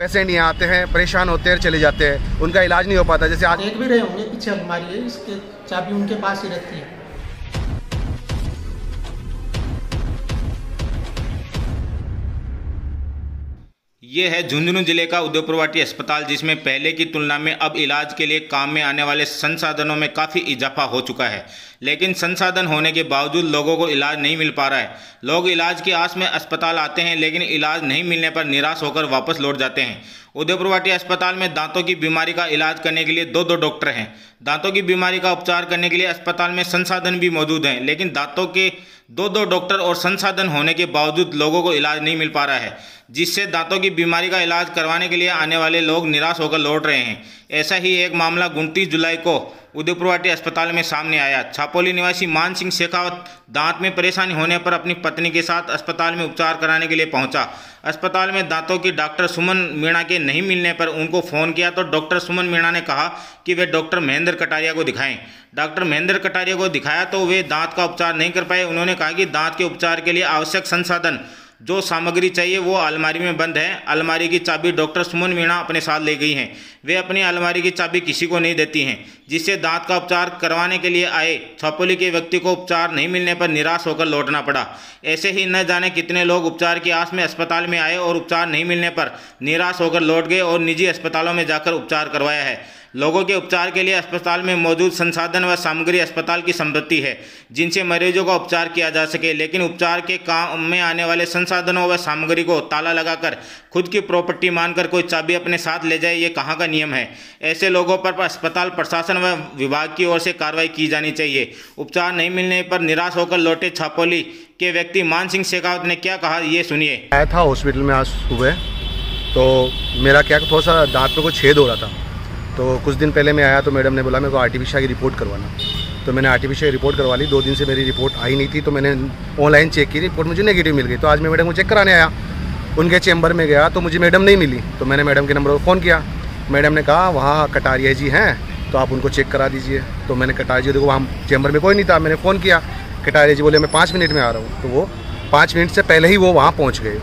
Patient यहाँ आते हैं परेशान होते हैं चले जाते हैं। उनका इलाज नहीं हो पाता। जैसे आज देख भी रहे होंगे पीछे अलमारी है इसके चाबी उनके पास ही रहती है। ये है झुंझुनू ज़िले का उदयपुरवाटी अस्पताल जिसमें पहले की तुलना में अब इलाज के लिए काम में आने वाले संसाधनों में काफ़ी इजाफा हो चुका है। लेकिन संसाधन होने के बावजूद लोगों को इलाज नहीं मिल पा रहा है। लोग इलाज की आस में अस्पताल आते हैं, लेकिन इलाज नहीं मिलने पर निराश होकर वापस लौट जाते हैं। उदयपुरवाटी अस्पताल में दांतों की बीमारी का इलाज करने के लिए दो दो डॉक्टर हैं। दांतों की बीमारी का उपचार करने के लिए अस्पताल में संसाधन भी मौजूद हैं, लेकिन दांतों के दो दो डॉक्टर और संसाधन होने के बावजूद लोगों को इलाज नहीं मिल पा रहा है, जिससे दांतों की बीमारी का इलाज करवाने के लिए आने वाले लोग निराश होकर लौट रहे हैं। ऐसा ही एक मामला उनतीस जुलाई को उदयपुरवाटी अस्पताल में सामने आया। छापोली निवासी मान सिंह शेखावत दांत में परेशानी होने पर अपनी पत्नी के साथ अस्पताल में उपचार कराने के लिए पहुँचा। अस्पताल में दांतों की डॉक्टर सुमन मीणा के नहीं मिलने पर उनको फ़ोन किया तो डॉक्टर सुमन मीणा ने कहा कि वे डॉक्टर महेंद्र कटारिया को दिखाएँ। डॉक्टर महेंद्र कटारिया को दिखाया तो वे दांत का उपचार नहीं कर पाए। उन्होंने कहा कि दांत के उपचार के लिए आवश्यक संसाधन जो सामग्री चाहिए वो अलमारी में बंद है। अलमारी की चाबी डॉक्टर सुमन मीणा अपने साथ ले गई हैं। वे अपनी अलमारी की चाबी किसी को नहीं देती हैं, जिससे दांत का उपचार करवाने के लिए आए छपोली के व्यक्ति को उपचार नहीं मिलने पर निराश होकर लौटना पड़ा। ऐसे ही न जाने कितने लोग उपचार की आस में अस्पताल में आए और उपचार नहीं मिलने पर निराश होकर लौट गए और निजी अस्पतालों में जाकर उपचार करवाया है। लोगों के उपचार के लिए अस्पताल में मौजूद संसाधन व सामग्री अस्पताल की संपत्ति है, जिनसे मरीजों का उपचार किया जा सके। लेकिन उपचार के काम में आने वाले संसाधनों व सामग्री को ताला लगाकर खुद की प्रॉपर्टी मानकर कोई चाबी अपने साथ ले जाए, ये कहाँ का नियम है? ऐसे लोगों पर अस्पताल प्रशासन व विभाग की ओर से कार्रवाई की जानी चाहिए। उपचार नहीं मिलने पर निराश होकर लौटे छापोली के व्यक्ति मान सिंह शेखावत ने क्या कहा, ये सुनिए। आया था हॉस्पिटल में आज सुबह तो मेरा क्या थोड़ा सा दांत में कोई छेद हो रहा था। तो कुछ दिन पहले मैं आया तो मैडम ने बोला मेरे को आर की रिपोर्ट करवाना। तो मैंने आर की रिपोर्ट करवा ली। दो दिन से मेरी रिपोर्ट आई नहीं थी तो मैंने ऑनलाइन चेक की। रिपोर्ट मुझे नेगेटिव मिल गई। तो आज मैं मैडम को चेक कराने आया। उनके चैम्बर में गया तो मुझे मैडम नहीं मिली। तो मैंने मैडम के नंबर पर फ़ोन किया। मैडम ने कहा, वहाँ कटारिया जी हैं तो आप उनको चेक करा दीजिए। तो मैंने कटारिया जी, देखो वहाँ चैम्बर में कोई नहीं था। मैंने फ़ोन किया। कटारिया जी बोले, मैं पाँच मिनट में आ रहा हूँ। तो वो पाँच मिनट से पहले ही वो वहाँ पहुँच गए।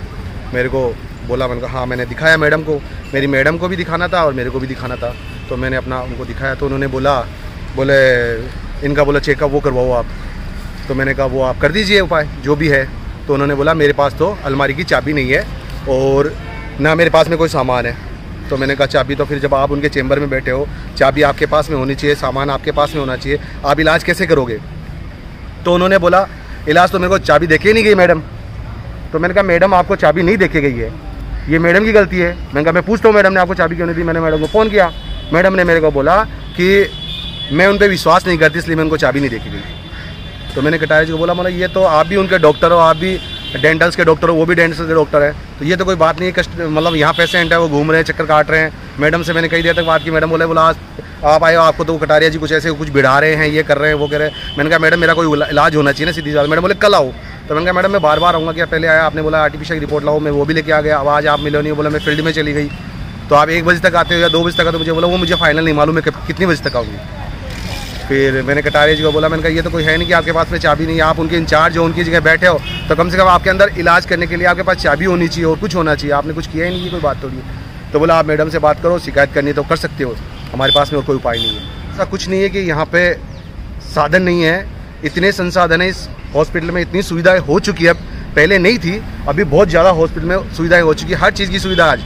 मेरे को बोला, मैंने कहा हाँ मैंने दिखाया मैडम को। मेरी मैडम को भी दिखाना था और मेरे को भी दिखाना था। तो मैंने अपना उनको दिखाया तो उन्होंने बोला, बोले, इनका बोला चेकअप वो करवाओ आप। तो मैंने कहा, वो आप कर दीजिए उपाय, जो भी है। तो उन्होंने बोला, मेरे पास तो अलमारी की चाबी नहीं है और ना मेरे पास में कोई सामान है। तो मैंने कहा, चाबी तो फिर जब आप उनके चेंबर में बैठे हो, चाबी आपके पास में होनी चाहिए, सामान आपके पास में होना चाहिए, आप इलाज कैसे करोगे? तो उन्होंने बोला, इलाज तो मेरे को चाबी देखे नहीं गई, मैडम। तो मैंने कहा, मैडम, आपको चाबी नहीं देखे गई है। ये मैडम की गलती है। मैंने कहा, मैं पूछता हूँ मैडम ने आपको चाबी क्यों नहीं दी? मैंने मैडम को फ़ोन किया। मैडम ने मेरे को बोला कि मैं उन पर विश्वास नहीं करती, इसलिए मैं उनको चाबी नहीं देखी गई तो मैंने कटारिया जी को बोला मतलब ये तो आप भी उनके डॉक्टर हो, आप भी डेंटल्स के डॉक्टर हो, वो भी डेंटल्स के डॉक्टर है। तो ये तो कोई बात नहीं है कस्ट मतलब यहाँ पेशेंट है, वो घूम रहे हैं, चक्कर काट रहे हैं। मैडम से मैंने कई देर तक बात की, मैडम बोले, बोला, आप आए हो, आपको तो कटारिया जी कुछ ऐसे कुछ बिढ़ा रहे हैं, ये कर रहे हैं, वो कर रहे हैं। मैंने कहा, मैडम, मेरा कोई इलाज होना चाहिए ना सीधी बात मैडम बोले, कल आओ। तो मैंने कहा, मैडम, मैं बार बार आऊँगा क्या पहले आया आपने बोला, आर्टिफिशियल रिपोर्ट लाओ, मैं वो भी लेके आ गया, आवाज़ आप मिलो नहीं बोला, मैं फ़ील्ड में चली गई। तो आप एक बजे तक आते हो या दो बजे तक आते हो, मुझे बोला, वो मुझे फाइनल नहीं मालूम है कितने बजे तक आऊँगी फिर मैंने कटारे जी को बोला, मैंने कहा, ये तो कोई है नहीं कि आपके पास में चाबी नहीं है, आप उनके इंचार्ज हो, उनकी जगह बैठे हो तो कम से कम आपके अंदर इलाज करने के लिए आपके पास चाबी होनी चाहिए और कुछ होना चाहिए, आपने कुछ किया ही नहीं कोई बात थोड़ी तो बोला, आप मैडम से बात करो, शिकायत करनी तो कर सकते हो, हमारे पास में और कोई उपाय नहीं है। ऐसा कुछ नहीं है कि यहाँ पर साधन नहीं है, इतने संसाधन है, इस हॉस्पिटल में इतनी सुविधाएँ हो चुकी है, पहले नहीं थी, अभी बहुत ज़्यादा हॉस्पिटल में सुविधाएँ हो चुकी है, हर चीज़ की सुविधा आज।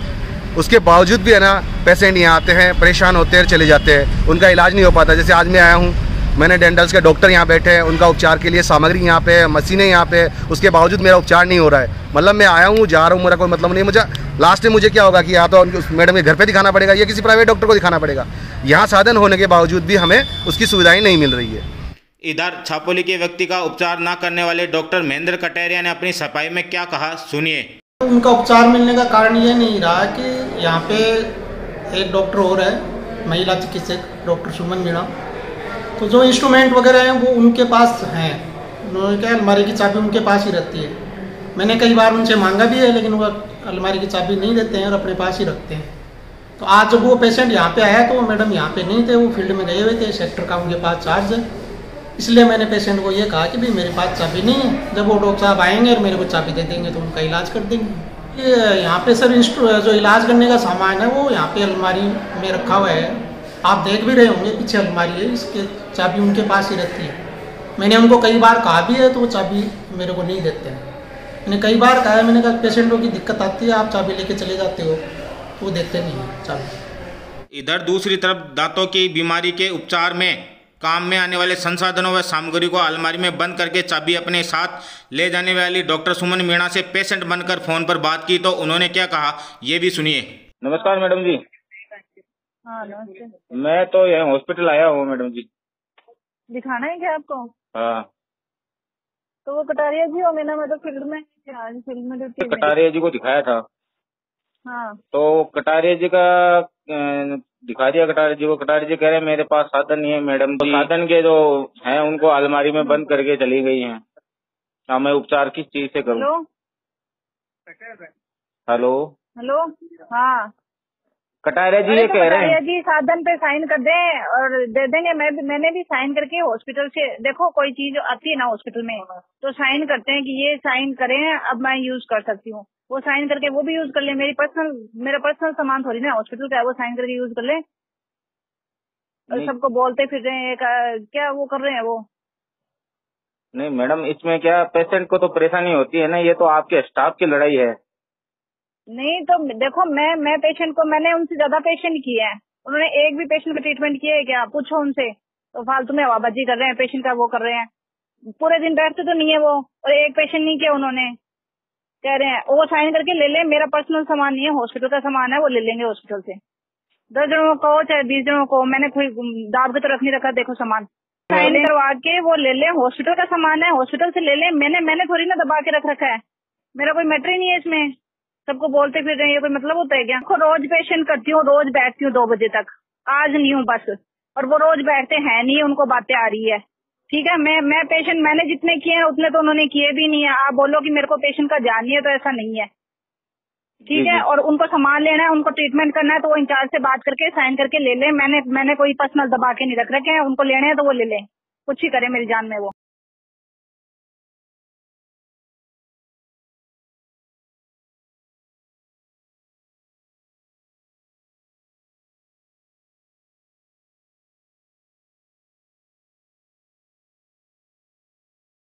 उसके बावजूद भी है ना पेशेंट यहाँ आते हैं, परेशान होते हैं चले जाते हैं। उनका इलाज नहीं हो पाता। जैसे आज मैं आया हूँ, मैंने डेंटल्स के डॉक्टर यहाँ बैठे हैं, उनका उपचार के लिए सामग्री यहाँ पे है, मशीनें यहाँ पे उसके बावजूद मेरा उपचार नहीं हो रहा है। मतलब मैं आया हूँ, जा रहा हूँ, मेरा कोई मतलब नहीं। मुझे लास्ट में मुझे क्या होगा कि या तो मैडम के घर पे दिखाना पड़ेगा, या किसी प्राइवेट डॉक्टर को दिखाना पड़ेगा। यहाँ साधन होने के बावजूद भी हमें उसकी सुविधाएँ नहीं मिल रही है। इधर छापोली के व्यक्ति का उपचार न करने वाले डॉक्टर महेंद्र कटेरिया ने अपनी सफ़ाई में क्या कहा, सुनिए। उनका उपचार मिलने का कारण ये नहीं रहा कि यहाँ पे एक डॉक्टर और है, महिला चिकित्सक, डॉक्टर सुमन मीणा। तो जो इंस्ट्रूमेंट वगैरह हैं, वो उनके पास हैं। उन्होंने क्या अलमारी की चाबी उनके पास ही रहती है। मैंने कई बार उनसे मांगा भी है, लेकिन वो अलमारी की चाबी नहीं देते हैं और अपने पास ही रखते हैं। तो आज जब वो पेशेंट यहाँ पे आया तो वो मैडम यहाँ पे नहीं थे, वो फ़ील्ड में गए हुए थे सेक्टर का उनके पास चार्ज है। इसलिए मैंने पेशेंट को ये कहा कि भाई मेरे पास चाबी नहीं है। जब वो डॉक्टर साहब आएँगे और मेरे को चाबी दे देंगे तो उनका इलाज कर देंगे। ये यहाँ पे सर जो इलाज करने का सामान है, वो यहाँ पे अलमारी में रखा हुआ है। आप देख भी रहे होंगे, पीछे अलमारी है, इसके चाबी उनके पास ही रहती है। मैंने उनको कई बार कहा भी है तो वो चाबी मेरे को नहीं देते हैं। मैंने कई बार कहा है मैंने कहा, पेशेंटों की दिक्कत आती है, आप चाबी लेके चले जाते हो। तो वो देते नहीं चाबी। इधर दूसरी तरफ़ दांतों की बीमारी के उपचार में काम में आने वाले संसाधनों व सामग्री को अलमारी में बंद करके चाबी अपने साथ ले जाने वाली डॉक्टर सुमन मीणा से पेशेंट बनकर फ़ोन पर बात की तो उन्होंने क्या कहा ये भी सुनिए। नमस्कार मैडम जी। हाँ नमस्ते। मैं तो यहाँ हॉस्पिटल आया हूँ मैडम जी। दिखाना है क्या आपको? हाँ। तो वो कटारिया जी हो मेरा मैं तो फ़ील्ड में फ़ील्ड में ड्यूटी तो। कटारिया जी को दिखाया था। हाँ। तो कटारिया जी का दिखा दिया कटारिया जी को। कटारिया जी कह रहे हैं मेरे पास साधन नहीं है मैडम तो साधन के जो है उनको अलमारी में बंद करके चली गई है। हाँ मैं उपचार किस चीज़ से करूँ? हेलो। हेलो। हेलो। हाँ। कटारिया जी ये तो कह रहे हैं। जी साधन पे साइन कर दे और दे देंगे। मैं भी मैंने भी साइन करके हॉस्पिटल से देखो कोई चीज़ आती है ना हॉस्पिटल में तो साइन करते हैं कि ये साइन करें अब मैं यूज़ कर सकती हूँ। वो साइन करके वो भी यूज़ कर ले। मेरी पर्सनल मेरा पर्सनल सामान थोड़ी ना हॉस्पिटल का है वो साइन करके यूज़ कर ले। और सबको बोलते फिर रहे हैं क्या वो कर रहे हैं वो? नहीं मैडम इसमें क्या पेशेंट को तो परेशानी होती है ना ये तो आपके स्टाफ की लड़ाई है। नहीं तो देखो मैं मैं पेशेंट को मैंने उनसे ज़्यादा पेशेंट किए हैं। उन्होंने एक भी पेशेंट का ट्रीटमेंट किया है क्या? पूछो उनसे। तो फालतू में हवाबाजी कर रहे हैं पेशेंट का वो कर रहे हैं। पूरे दिन बैठते तो नहीं है वो और एक पेशेंट नहीं किया उन्होंने। कह रहे हैं वो साइन करके ले ले मेरा पर्सनल सामान नहीं है हॉस्पिटल का सामान है वो ले लेंगे हॉस्पिटल से. दस जनों को चाहे बीस जनों को मैंने कोई दाब के तो रख नहीं रखा देखो सामान. साइन करवा के वो ले ले हॉस्पिटल का सामान है हॉस्पिटल से ले ले मैंने मैंने थोड़ी ना दबा के रख रखा है। मेरा कोई मैटर ही नहीं है इसमें। सबको बोलते फिर रहे ये कोई मतलब होता है क्या? रोज पेशेंट करती हूँ रोज बैठती हूँ दो बजे तक। आज नहीं हूँ बस। और वो रोज बैठते हैं नहीं उनको बातें आ रही है। ठीक है मैं मैं पेशेंट मैंने जितने किए हैं उतने तो उन्होंने किए भी नहीं है। आप बोलो कि मेरे को पेशेंट का जान है तो ऐसा नहीं है। ठीक है और उनको सामान लेना है उनको ट्रीटमेंट करना है तो वो इंचार्ज से बात करके साइन करके ले लें। मैंने मैंने कोई पर्सनल दबा के नहीं रख रखे हैं उनको लेने हैं तो वो ले लें। कुछ ही करे मेरी जान में वो।